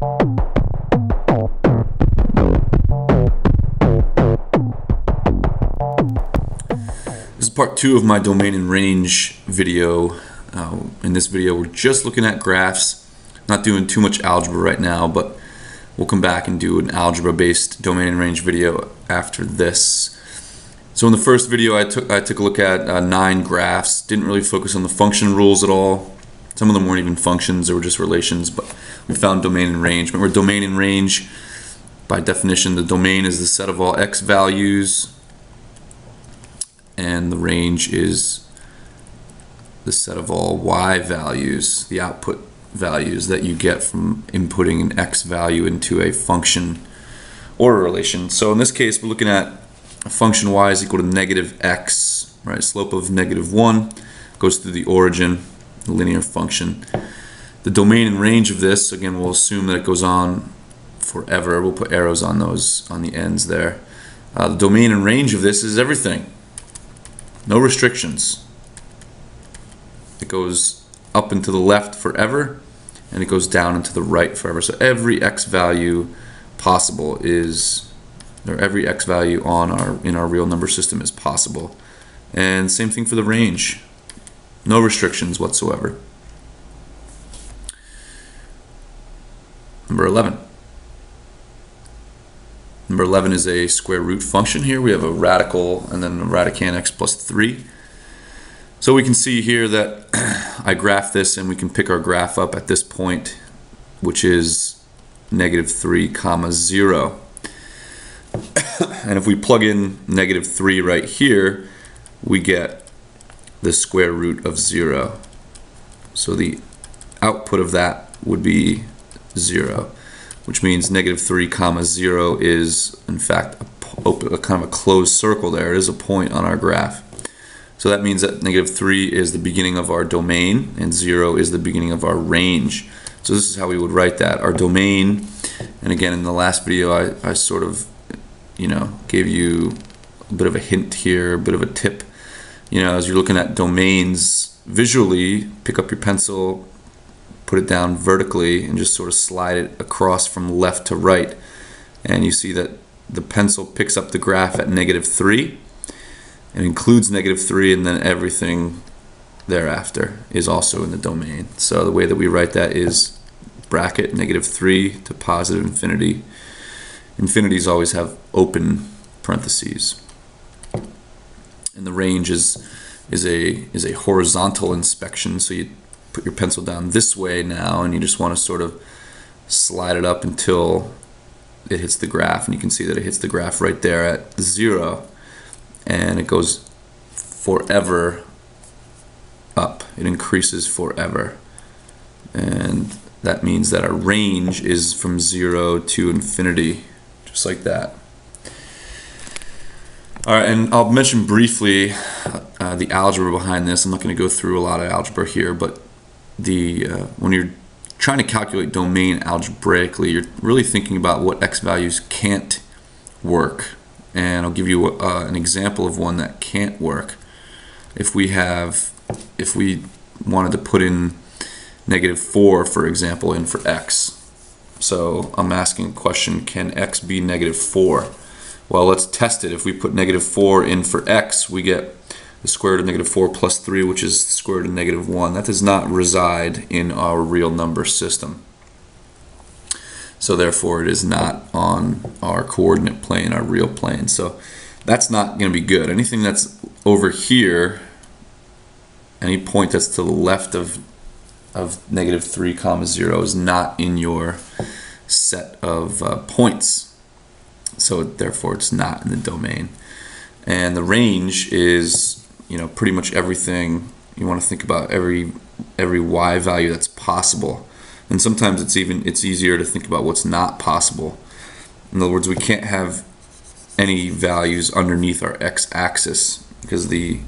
This is part two of my domain and range video. Uh, in this video, we're just looking at graphs, not doing too much algebra right now, but we'll come back and do an algebra-based domain and range video after this. So in the first video, I took I took a look at uh, nine graphs. Didn't really focus on the function rules at all. Some of them weren't even functions; they were just relations. But we found domain and range. Remember, domain and range, by definition, the domain is the set of all x values, and the range is the set of all y values, the output values that you get from inputting an x value into a function or a relation. So in this case, we're looking at a function y is equal to negative x, right? Slope of negative 1 goes through the origin, the linear function. The domain and range of this, again, we'll assume that it goes on forever. We'll put arrows on those, on the ends there. Uh, the domain and range of this is everything. No restrictions. It goes up and to the left forever, and it goes down and to the right forever. So every x value possible is, or every x value on our in our real number system is possible. And same thing for the range. No restrictions whatsoever. Number 11. Number 11 is a square root function here. We have a radical and then a radicand x plus 3. So we can see here that I graph this and we can pick our graph up at this point, which is negative 3 comma 0. and if we plug in negative 3 right here, we get the square root of 0. So the output of that would be 0, which means negative 3 comma 0 is in fact a, oh, a kind of a closed circle there. It is a point on our graph. So that means that negative 3 is the beginning of our domain and 0 is the beginning of our range. So this is how we would write that. Our domain, and again in the last video I, I sort of, you know, gave you a bit of a hint here, a bit of a tip. You know, as you're looking at domains visually, pick up your pencil, put it down vertically and just sort of slide it across from left to right. And you see that the pencil picks up the graph at negative 3 it includes negative 3 and then everything thereafter is also in the domain. So the way that we write that is bracket negative 3 to positive infinity. Infinities always have open parentheses. And the range is is a is a horizontal inspection. So you put your pencil down this way now and you just want to sort of slide it up until it hits the graph and you can see that it hits the graph right there at 0 and it goes forever up. It increases forever. And that means that our range is from zero to infinity, just like that. All right, and I'll mention briefly uh, the algebra behind this. I'm not going to go through a lot of algebra here, but the uh, when you're trying to calculate domain algebraically, you're really thinking about what x values can't work and I'll give you uh, an example of one that can't work. If we have, if we wanted to put in negative 4, for example, in for x. So I'm asking a question, can x be negative 4? Well, let's test it. If we put negative 4 in for x, we get the square root of negative 4 plus 3, which is the square root of negative 1. That does not reside in our real number system so therefore it is not on our coordinate plane, our real plane. So that's not going to be good. Anything that's over here, any point that's to the left of of negative 3 comma 0 is not in your set of uh, points. So therefore it's not in the domain. And the range is, you know, pretty much everything you want to think about every every y value that's possible. And sometimes it's even it's easier to think about what's not possible. In other words we can't have any values underneath our x-axis because the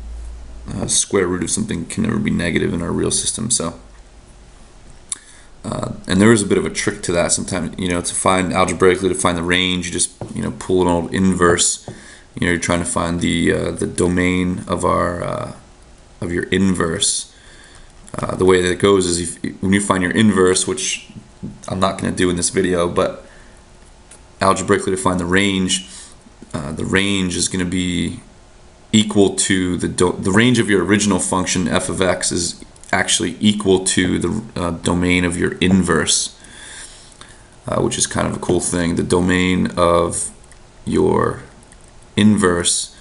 uh, square root of something can never be negative in our real system so uh, and there is a bit of a trick to that sometimes you know to find algebraically to find the range you just you know pull an old inverse. You know you're trying to find the uh, the domain of our uh, of your inverse. Uh, the way that it goes is if, when you find your inverse, which I'm not going to do in this video, but algebraically to find the range, uh, the range is going to be equal to the the range of your original function f of x is actually equal to the uh, domain of your inverse, uh, which is kind of a cool thing. The domain of your inverse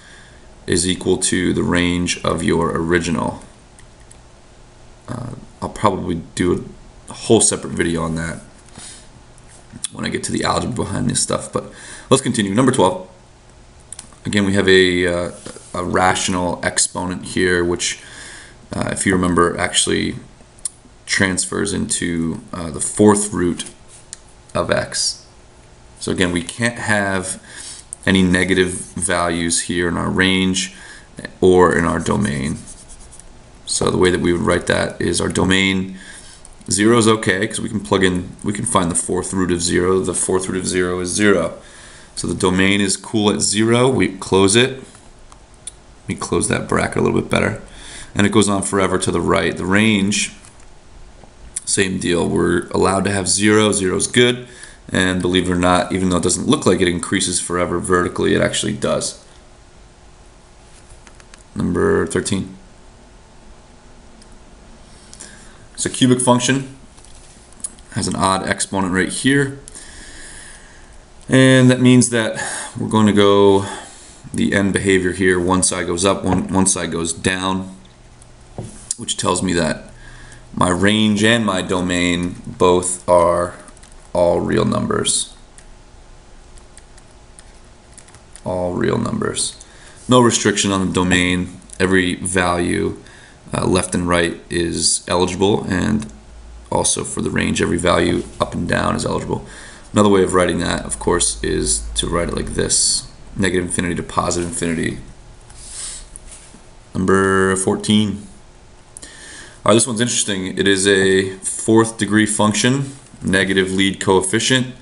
is equal to the range of your original. Uh, I'll probably do a whole separate video on that when I get to the algebra behind this stuff. But let's continue. Number 12. Again, we have a, uh, a rational exponent here, which, uh, if you remember, actually transfers into uh, the fourth root of x. So again, we can't have any negative values here in our range or in our domain. So the way that we would write that is our domain zero is okay because we can plug in, we can find the fourth root of zero. The fourth root of zero is zero. So the domain is cool at zero. We close it. We close that bracket a little bit better. And it goes on forever to the right. The range, same deal. We're allowed to have zero. Zero is good. And believe it or not, even though it doesn't look like it increases forever vertically, it actually does. Number 13. It's a cubic function. Has an odd exponent right here. And that means that we're going to go the end behavior here. One side goes up, one, one side goes down, which tells me that my range and my domain both are all real numbers. All real numbers. No restriction on the domain. Every value uh, left and right is eligible and also for the range every value up and down is eligible. Another way of writing that, of course, is to write it like this. Negative infinity to positive infinity. Number 14. All right, this one's interesting. It is a fourth degree function, negative lead coefficient,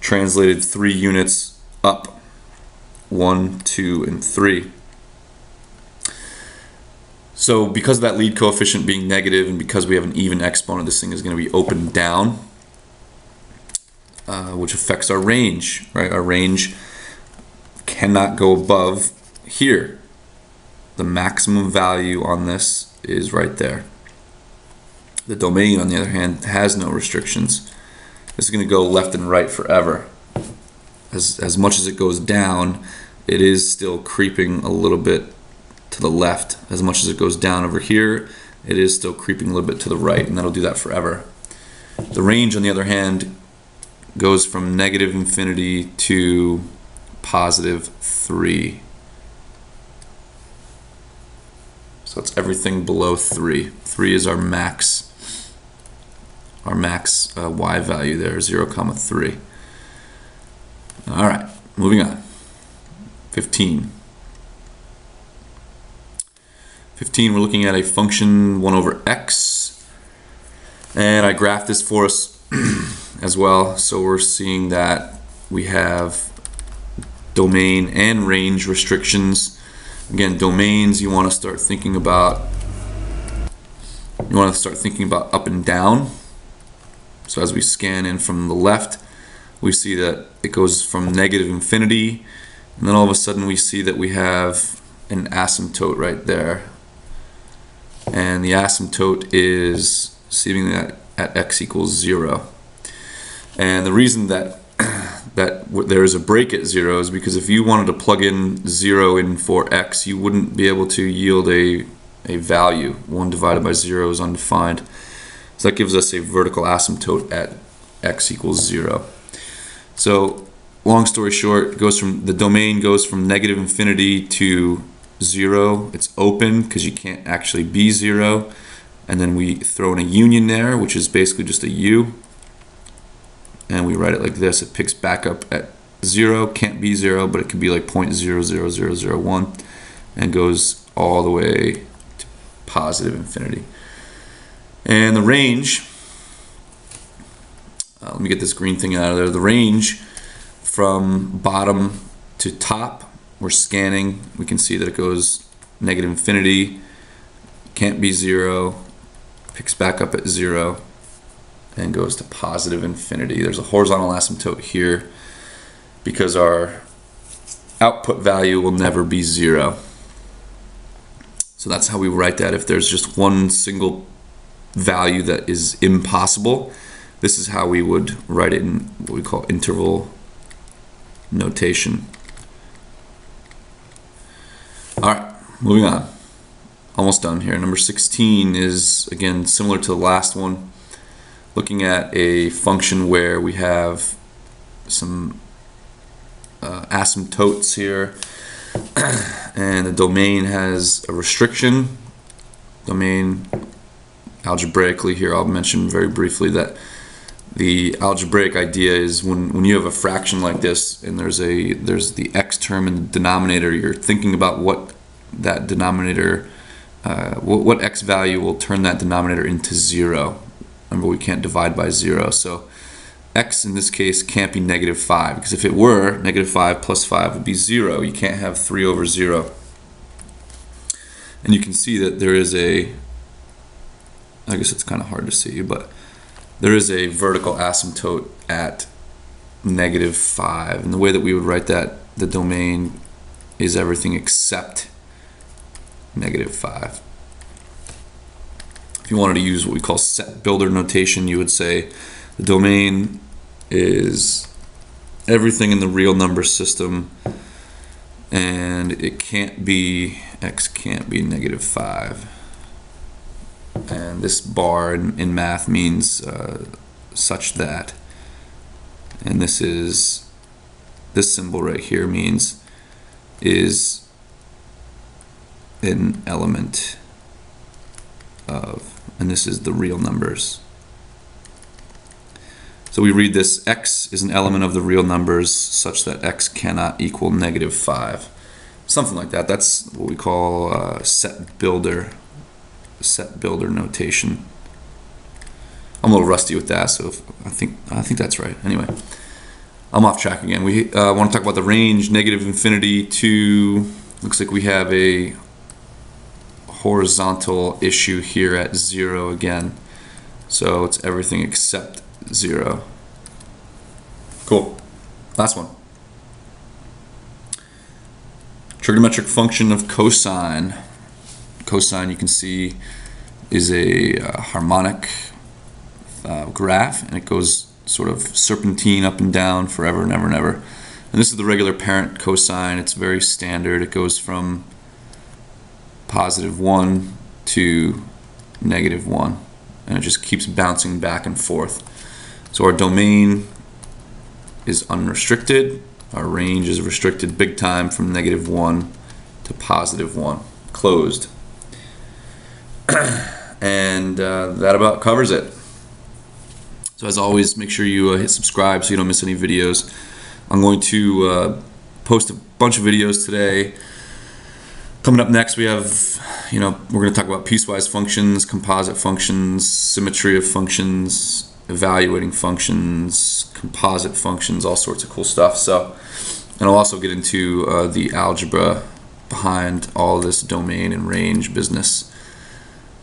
translated three units up, one, two, and three. So because of that lead coefficient being negative and because we have an even exponent, this thing is going to be open down. Uh, which affects our range, right? Our range cannot go above here. The maximum value on this is right there. The domain, on the other hand, has no restrictions. This is going to go left and right forever. As, as much as it goes down, it is still creeping a little bit to the left. As much as it goes down over here, it is still creeping a little bit to the right, and that'll do that forever. The range, on the other hand, goes from negative infinity to positive 3. So it's everything below 3. 3 is our max our max uh, y value there, 0 comma 3. All right, moving on. 15. 15, we're looking at a function 1 over x. And I graphed this for us as well. So we're seeing that we have domain and range restrictions. Again, domains you want to start thinking about you want to start thinking about up and down. So as we scan in from the left, we see that it goes from negative infinity, and then all of a sudden we see that we have an asymptote right there. And the asymptote is seeing that at x equals zero. And the reason that that there is a break at zero is because if you wanted to plug in zero in for x, you wouldn't be able to yield a, a value. One divided by zero is undefined. So that gives us a vertical asymptote at x equals zero. So long story short, goes from the domain goes from negative infinity to zero. It's open because you can't actually be zero. And then we throw in a union there, which is basically just a u and we write it like this, it picks back up at zero, can't be zero, but it could be like 0.00001 and goes all the way to positive infinity. And the range, uh, let me get this green thing out of there. The range from bottom to top, we're scanning, we can see that it goes negative infinity, can't be zero, picks back up at zero, and goes to positive infinity. There's a horizontal asymptote here because our output value will never be zero. So that's how we write that. If there's just one single value that is impossible, this is how we would write it in what we call interval notation. All right, moving on. Almost done here. Number 16 is, again, similar to the last one, looking at a function where we have some uh, asymptotes here and the domain has a restriction domain algebraically here I'll mention very briefly that the algebraic idea is when, when you have a fraction like this and there's a there's the x term in the denominator you're thinking about what that denominator uh, what, what x value will turn that denominator into zero. Remember we can't divide by zero so x in this case can't be negative 5 because if it were negative 5 plus 5 would be 0 you can't have 3 over 0 and you can see that there is a I guess it's kind of hard to see but there is a vertical asymptote at negative 5 and the way that we would write that the domain is everything except negative 5 if you wanted to use what we call set builder notation you would say the domain is everything in the real number system and it can't be x can't be negative 5 and this bar in, in math means uh, such that and this is this symbol right here means is an element of and this is the real numbers so we read this x is an element of the real numbers such that x cannot equal negative 5. Something like that. That's what we call uh, set builder set builder notation. I'm a little rusty with that, so I think I think that's right. Anyway, I'm off track again. We uh, want to talk about the range negative infinity to looks like we have a horizontal issue here at zero again. So it's everything except zero. Cool. Last one. Trigonometric function of cosine. Cosine, you can see, is a uh, harmonic uh, graph, and it goes sort of serpentine up and down forever and ever and ever. And this is the regular parent cosine. It's very standard. It goes from positive 1 to negative 1, and it just keeps bouncing back and forth. So our domain is unrestricted. Our range is restricted big time from negative 1 to positive 1, closed. and uh, that about covers it. So as always, make sure you uh, hit subscribe so you don't miss any videos. I'm going to uh, post a bunch of videos today. Coming up next, we have, you know, we're going to talk about piecewise functions, composite functions, symmetry of functions, evaluating functions, composite functions, all sorts of cool stuff. So, and I'll also get into uh, the algebra behind all this domain and range business.